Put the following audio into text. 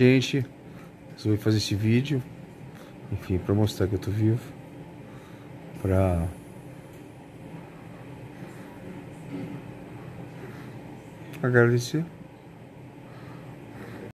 Gente, resolvi fazer esse vídeo, enfim, para mostrar que eu tô vivo, para agradecer.